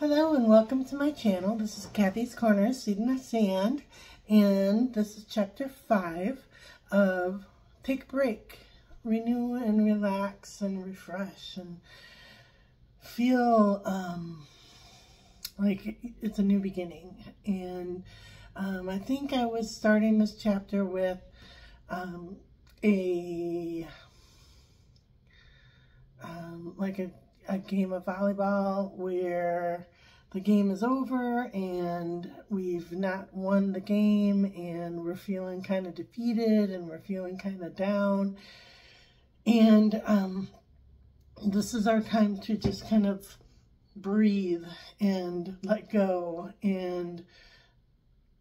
Hello and welcome to my channel. This is Kathy's Corner, Seed in the Sand, and this is chapter 5 of Take Break, Renew and Relax and Refresh and feel um, like it's a new beginning. And um, I think I was starting this chapter with um, a, um, like a a game of volleyball where the game is over and we've not won the game and we're feeling kind of defeated and we're feeling kind of down. And um, this is our time to just kind of breathe and let go and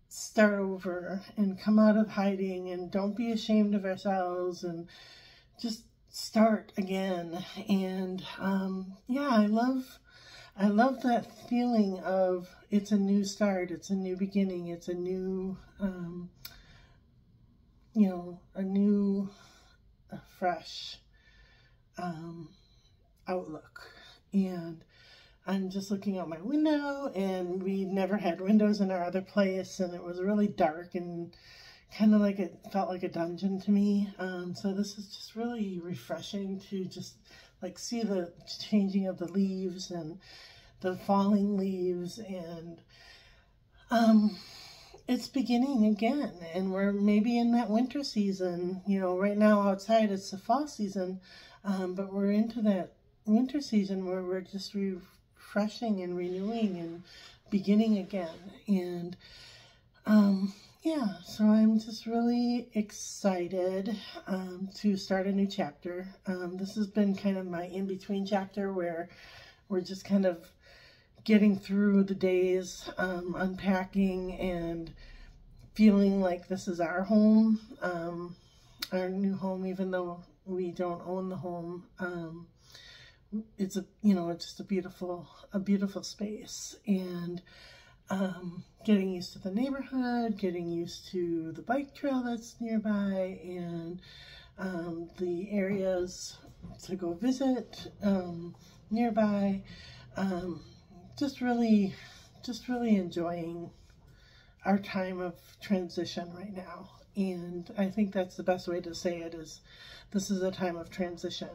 start over and come out of hiding and don't be ashamed of ourselves and just start again. And um, yeah, I love, I love that feeling of it's a new start, it's a new beginning, it's a new, um, you know, a new, a fresh um, outlook. And I'm just looking out my window, and we never had windows in our other place, and it was really dark and kind of like it felt like a dungeon to me. Um, so this is just really refreshing to just like see the changing of the leaves and the falling leaves and um, it's beginning again and we're maybe in that winter season. You know, right now outside it's the fall season, um, but we're into that winter season where we're just refreshing and renewing and beginning again. And um, yeah, so I'm just really excited um, to start a new chapter. Um, this has been kind of my in-between chapter where we're just kind of getting through the days, um, unpacking and feeling like this is our home, um, our new home, even though we don't own the home. Um, it's a, you know, it's just a beautiful, a beautiful space. And um, getting used to the neighborhood, getting used to the bike trail that's nearby, and um, the areas to go visit um, nearby. Um, just really, just really enjoying our time of transition right now. And I think that's the best way to say it is this is a time of transition.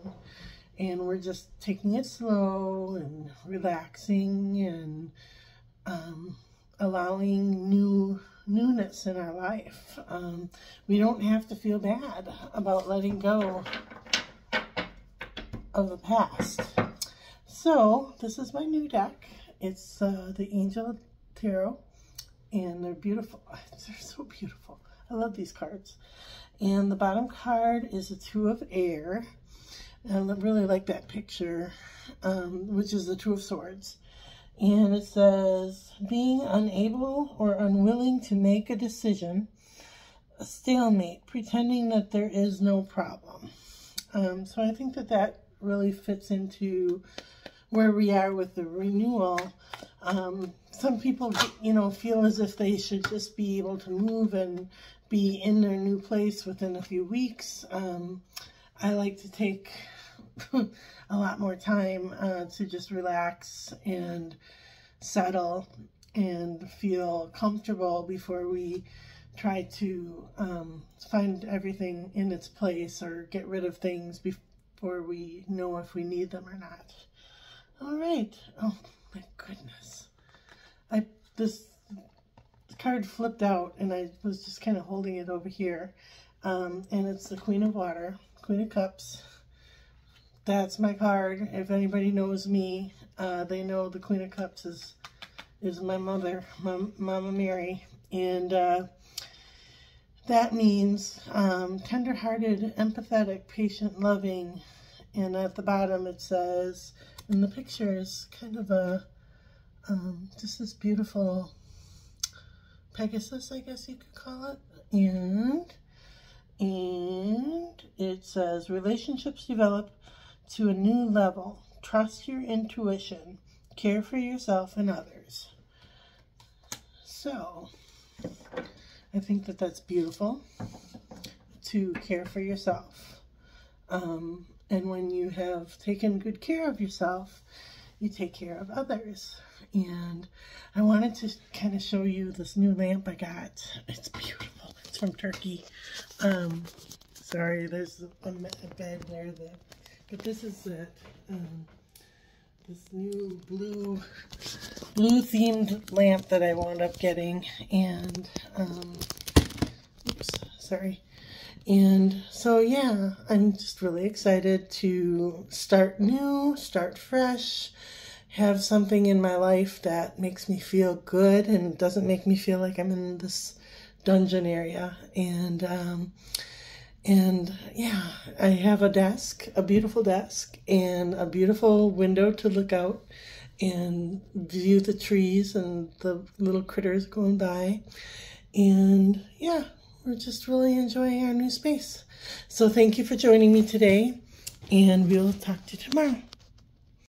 And we're just taking it slow and relaxing and um, allowing new newness in our life. Um, we don't have to feel bad about letting go of the past. So this is my new deck. It's uh, the Angel Tarot and they're beautiful. They're so beautiful. I love these cards. And the bottom card is a Two of Air. And I really like that picture, um, which is the Two of Swords. And it says, being unable or unwilling to make a decision, a stalemate, pretending that there is no problem. Um, so I think that that really fits into where we are with the renewal. Um, some people, you know, feel as if they should just be able to move and be in their new place within a few weeks. Um, I like to take a lot more time uh, to just relax and settle and feel comfortable before we try to um, find everything in its place or get rid of things before we know if we need them or not. All right. Oh my goodness. I this card flipped out and I was just kind of holding it over here. Um, and it's the Queen of Water, Queen of Cups. That's my card. If anybody knows me, uh, they know the Queen of Cups is is my mother, my, Mama Mary. And uh, that means um, tender-hearted, empathetic, patient, loving. And at the bottom it says, and the picture is kind of a, um, just this beautiful Pegasus, I guess you could call it. And, and it says, relationships develop to a new level. Trust your intuition. Care for yourself and others. So, I think that that's beautiful to care for yourself. Um, and when you have taken good care of yourself, you take care of others. And I wanted to kind of show you this new lamp I got. It's beautiful. It's from Turkey. Um, sorry, there's a, a bed there. That, but this is it. Um, this new blue blue themed lamp that I wound up getting and um, oops sorry and so yeah I'm just really excited to start new start fresh have something in my life that makes me feel good and doesn't make me feel like I'm in this dungeon area and um, and yeah, I have a desk, a beautiful desk, and a beautiful window to look out and view the trees and the little critters going by. And yeah, we're just really enjoying our new space. So thank you for joining me today, and we'll talk to you tomorrow.